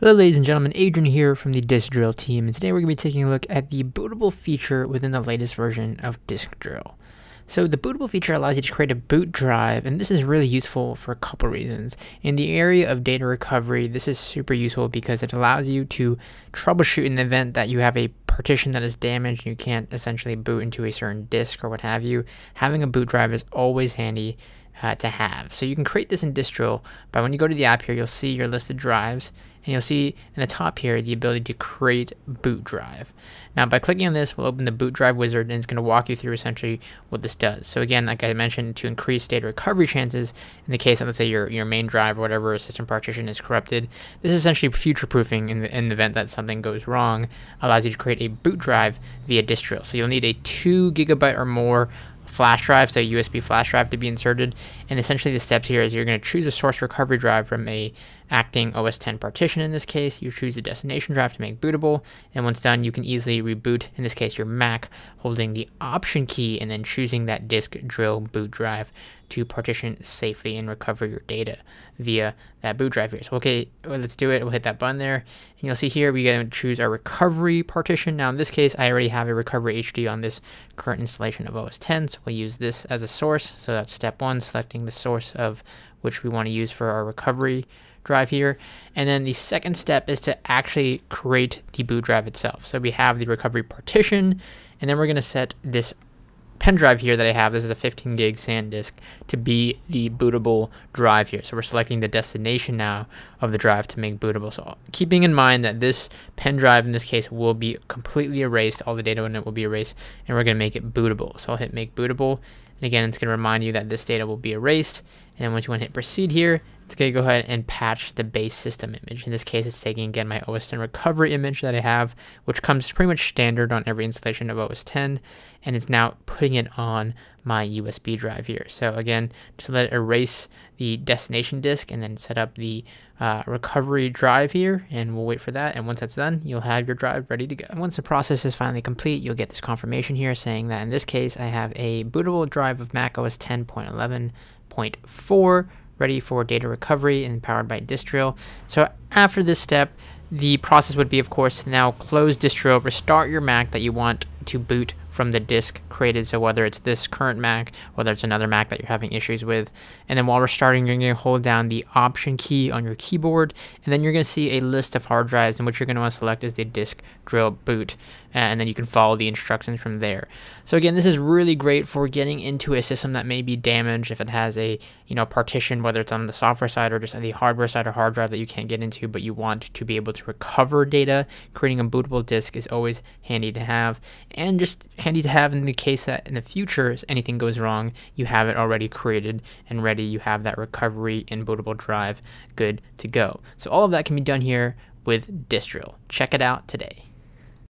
Hello ladies and gentlemen, Adrian here from the Disk Drill team, and today we're going to be taking a look at the bootable feature within the latest version of Disk Drill. So the bootable feature allows you to create a boot drive, and this is really useful for a couple reasons. In the area of data recovery, this is super useful because it allows you to troubleshoot in the event that you have a partition that is damaged and you can't essentially boot into a certain disk or what have you. Having a boot drive is always handy uh, to have. So you can create this in Drill, but when you go to the app here, you'll see your listed drives, and you'll see in the top here the ability to create boot drive. Now by clicking on this, we'll open the boot drive wizard, and it's going to walk you through essentially what this does. So again, like I mentioned, to increase data recovery chances, in the case of let's say your, your main drive or whatever system partition is corrupted, this is essentially future-proofing in the, in the event that something goes wrong, allows you to create a boot drive via Drill. So you'll need a two gigabyte or more flash drive, so USB flash drive to be inserted. And essentially the steps here is you're going to choose a source recovery drive from a acting OS 10 partition in this case. You choose a destination drive to make bootable. And once done, you can easily reboot, in this case, your Mac, holding the option key and then choosing that disk drill boot drive to partition safely and recover your data via that boot drive here. So okay, let's do it. We'll hit that button there. And you'll see here, we to choose our recovery partition. Now in this case, I already have a recovery HD on this current installation of OS 10. So we'll use this as a source. So that's step one, selecting the source of which we want to use for our recovery drive here. And then the second step is to actually create the boot drive itself. So we have the recovery partition, and then we're going to set this pen drive here that I have, this is a 15 gig SanDisk, to be the bootable drive here. So we're selecting the destination now of the drive to make bootable. So keeping in mind that this pen drive in this case will be completely erased, all the data in it will be erased, and we're going to make it bootable. So I'll hit make bootable, and again, it's going to remind you that this data will be erased, and once you want to hit proceed here, it's going to go ahead and patch the base system image. In this case, it's taking again my OS 10 recovery image that I have, which comes pretty much standard on every installation of OS 10, and it's now putting it on my USB drive here. So again, just let it erase the destination disk and then set up the uh, recovery drive here, and we'll wait for that. And once that's done, you'll have your drive ready to go. And once the process is finally complete, you'll get this confirmation here saying that in this case, I have a bootable drive of Mac OS 10.11.4 ready for data recovery and powered by Drill. So after this step, the process would be, of course, now close Drill, restart your Mac that you want to boot from the disk created. So whether it's this current Mac, whether it's another Mac that you're having issues with. And then while we're starting, you're going to hold down the Option key on your keyboard. And then you're going to see a list of hard drives. And what you're going to want to select is the disk drill boot. And then you can follow the instructions from there. So again, this is really great for getting into a system that may be damaged if it has a you know partition, whether it's on the software side or just on the hardware side or hard drive that you can't get into, but you want to be able to recover data. Creating a bootable disk is always handy to have. And just handy to have in the case that in the future if anything goes wrong, you have it already created and ready. You have that recovery and bootable drive good to go. So all of that can be done here with Disk Drill. Check it out today.